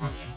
Merci.